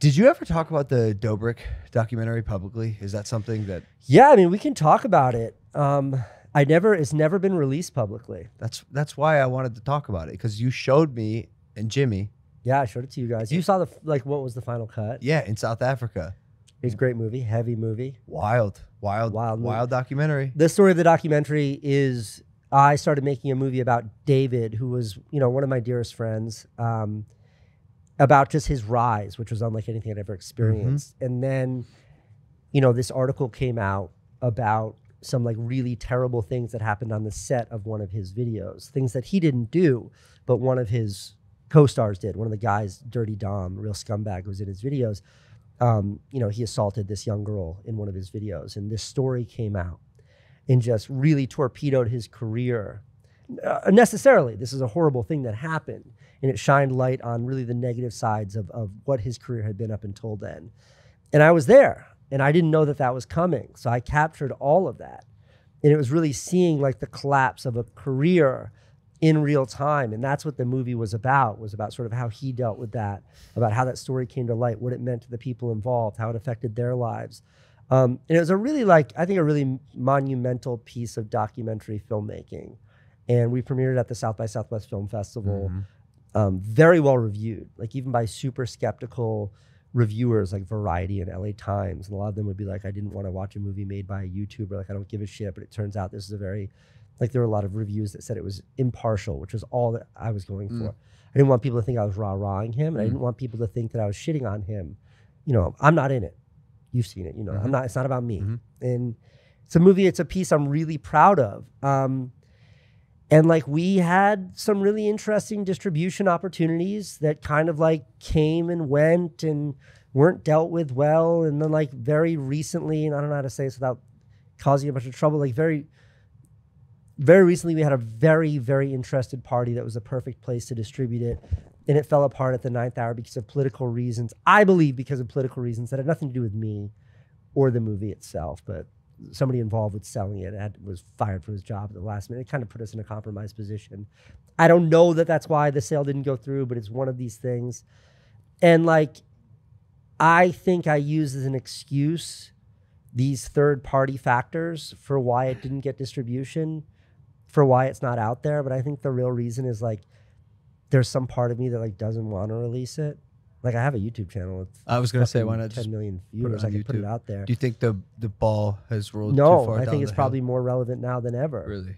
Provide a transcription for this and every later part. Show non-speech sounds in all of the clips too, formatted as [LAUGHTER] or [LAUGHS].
Did you ever talk about the Dobrik documentary publicly? Is that something that Yeah, I mean, we can talk about it. Um, I never, it's never been released publicly. that's that's why I wanted to talk about it because you showed me and Jimmy, Yeah, I showed it to you guys. You saw the like what was the final cut? yeah, in South Africa. It's a great movie, heavy movie. Wild, wild, Wild wild, movie. documentary. The story of the documentary is I started making a movie about David, who was you know one of my dearest friends, um, about just his rise, which was unlike anything I'd ever experienced. And then, you know, this article came out about some like really terrible things that happened on the set of one of his videos, things that he didn't do, but one of his co-stars did. One of the guys, Durte Dom, real scumbag, who was in his videos. Um, you know, he assaulted this young girl in one of his videos, and this story came out and just really torpedoed his career. Uh, unnecessarily, this is a horrible thing that happened, and it shined light on really the negative sides of, of what his career had been up until then. And I was there, and I didn't know that that was coming, so I captured all of that, and it was really seeing like the collapse of a career in real time, and that's what the movie was about. Was about sort of how he dealt with that, about how that story came to light, what it meant to the people involved, how it affected their lives. Um, and it was a really like I think a really monumental piece of documentary filmmaking, and we premiered it at the South by Southwest Film Festival. Mm-hmm. Um, very well reviewed, like even by super skeptical reviewers like Variety and LA Times, and a lot of them would be like, "I didn't want to watch a movie made by a YouTuber. Like I don't give a shit." But it turns out this is a very like there were a lot of reviews that said it was impartial, which was all that I was going mm. for. I didn't want people to think I was rah rahing him, and I mm. didn't want people to think that I was shitting on him. You know, I'm not in it. You've seen it. You know, I'm mm-hmm. not. It's not about me. Mm-hmm. And it's a movie. It's a piece I'm really proud of. Um, and like we had some really interesting distribution opportunities that kind of like came and went and weren't dealt with well. And then like very recently, and I don't know how to say this without causing a bunch of trouble. Like very very recently we had a very very interested party that was a perfect place to distribute it and it fell apart at the ninth hour because of political reasons i believe because of political reasons that had nothing to do with me or the movie itself but somebody involved with selling it had, was fired from his job at the last minute. It kind of put us in a compromised position. I don't know that that's why the sale didn't go through but it's one of these things. And like i think i used as an excuse these third party factors for why it didn't get distribution for why it's not out there but i think the real reason is like there's some part of me that like doesn't want to release it like i have a youtube channel with I was gonna say, why not 10 just million viewers i can put it out there Do you think the the ball has rolled too no i think it's the hill? probably more relevant now than ever really.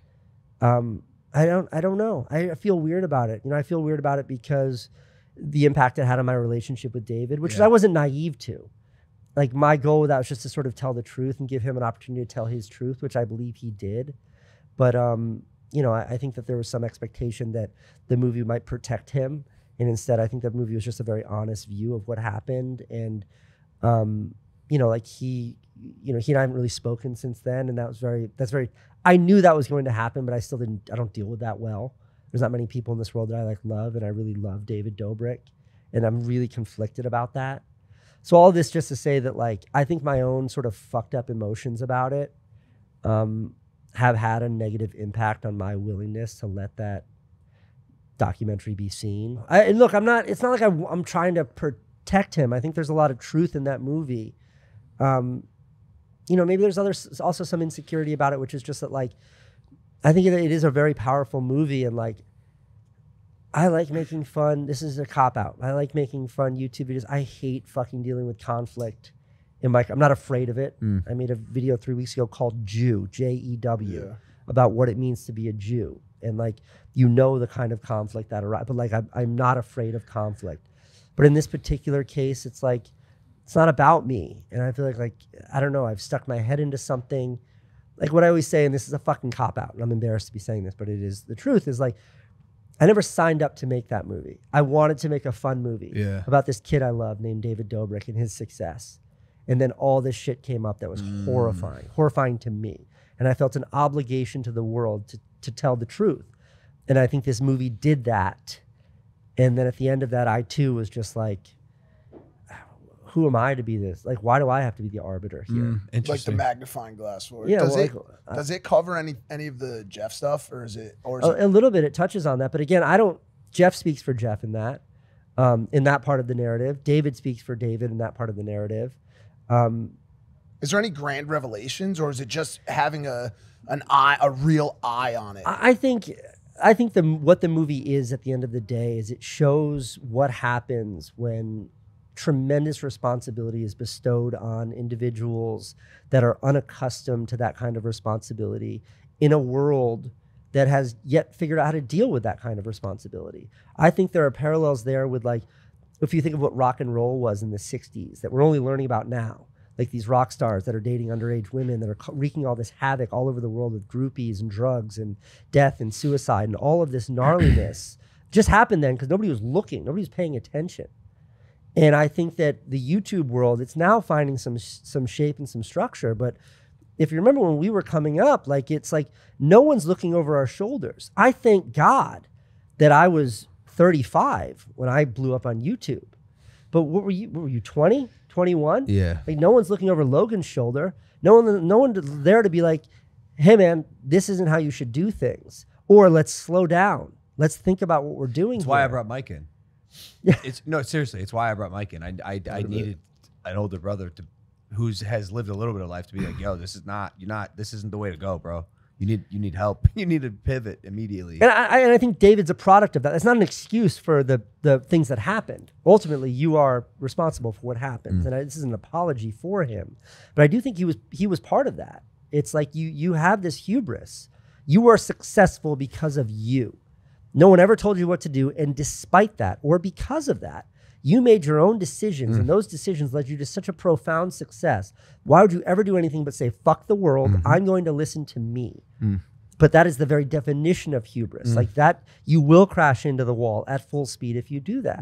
um, I don't I don't know. I feel weird about it. You know, I feel weird about it because the impact it had on my relationship with David, which Yeah. I wasn't naive to. Like my goal with that was just to sort of tell the truth and give him an opportunity to tell his truth, which I believe he did. But um, you know, I, I think that there was some expectation that the movie might protect him, and instead, I think the movie was just a very honest view of what happened. And um, you know, like he, you know, he and I haven't really spoken since then, and that was very. That's very. I knew that was going to happen, but I still didn't. I don't deal with that well. There's not many people in this world that I like love, and I really love David Dobrik, and I'm really conflicted about that. So all this just to say that, like, I think my own sort of fucked up emotions about it um, have had a negative impact on my willingness to let that documentary be seen. I, and look, I'm not. It's not like I, am trying to protect him. I think there's a lot of truth in that movie. Um, you know, maybe there's other also some insecurity about it, which is just that like I think it, it is a very powerful movie, and like I like making fun. This is a cop out. I like making fun YouTube videos. I hate fucking dealing with conflict. In my, I'm not afraid of it. I made a video three weeks ago called Jew, J E W, Yeah. about what it means to be a Jew, and like you know the kind of conflict that arises. But like I'm, I'm not afraid of conflict. But in this particular case, it's like it's not about me, and I feel like like I don't know. I've stuck my head into something. Like what I always say, and this is a fucking cop out, and I'm embarrassed to be saying this, but it is the truth. Is like I never signed up to make that movie. I wanted to make a fun movie Yeah. about this kid I love named David Dobrik and his success. And then all this shit came up that was mm. horrifying, horrifying to me. And I felt an obligation to the world to, to tell the truth. And I think this movie did that. And then at the end of that, I too was just like, who am I to be this? Like, why do I have to be the arbiter here? Mm, like the magnifying glass for it. Yeah, does well, it like, uh, does it cover any any of the Jeff stuff, or is it or is a, it a little bit it touches on that but again i don't jeff speaks for jeff in that um, in that part of the narrative. David speaks for David in that part of the narrative. Um, Is there any grand revelations, or is it just having a an eye, a real eye on it? I think I think the what the movie is at the end of the day is it shows what happens when tremendous responsibility is bestowed on individuals that are unaccustomed to that kind of responsibility in a world that has yet figured out how to deal with that kind of responsibility. I think there are parallels there with like if you think of what rock and roll was in the 60s that we're only learning about now like these rock stars that are dating underage women that are wreaking all this havoc all over the world with groupies and drugs and death and suicide and all of this gnarliness [CLEARS THROAT] just happened then because nobody was looking nobody was paying attention. And i think that the youtube world it's now finding some some shape and some structure but if you remember when we were coming up like it's like no one's looking over our shoulders. I thank god that i was 35 when i blew up on youtube. But what were you what were you 20 21 Yeah. like no one's looking over Logan's shoulder. No one, no one there to be like, "Hey, man, this isn't how you should do things," or "Let's slow down. Let's think about what we're doing." That's why I brought Mike in. [LAUGHS] Yeah. It's no seriously. It's why I brought Mike in. I I, I needed an older brother to who's has lived a little bit of life to be like, yo, this is not you're not this isn't the way to go, bro. You need you need help. [LAUGHS] You need to pivot immediately. And I, and I think David's a product of that. It's not an excuse for the the things that happened. Ultimately, you are responsible for what happens, mm. and I, this is an apology for him. But I do think he was he was part of that. It's like you you have this hubris. You are successful because of you. No one ever told you what to do, and despite that, or because of that, you made your own decisions, and mm. those decisions led you to such a profound success. Why would you ever do anything but say "fuck the world"? Mm-hmm. I'm going to listen to me. But that is the very definition of hubris. Like that, you will crash into the wall at full speed if you do that.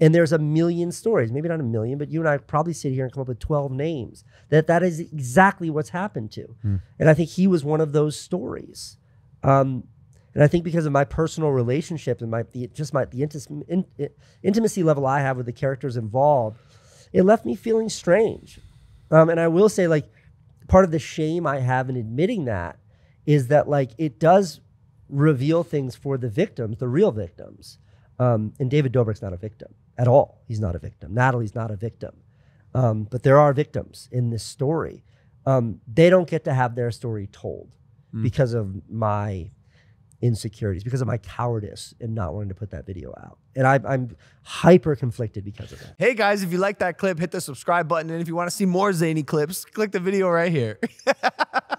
And there's a million stories, maybe not a million, but you and I probably sit here and come up with 12 names that that is exactly what's happened to. And I think he was one of those stories. Um, and I think because of my personal relationship and my the, just my the intis, in, i- intimacy level I have with the characters involved, it left me feeling strange. Um, and I will say, like, part of the shame I have in admitting that is that like it does reveal things for the victims, the real victims. Um, and David Dobrik's not a victim at all. He's not a victim. Natalie's not a victim. Um, but there are victims in this story. Um, they don't get to have their story told because of my insecurities, because of my cowardice in not wanting to put that video out. And I, I'm hyper conflicted because of that. Hey guys, if you like that clip, hit the subscribe button. And if you want to see more zany clips, click the video right here. [LAUGHS]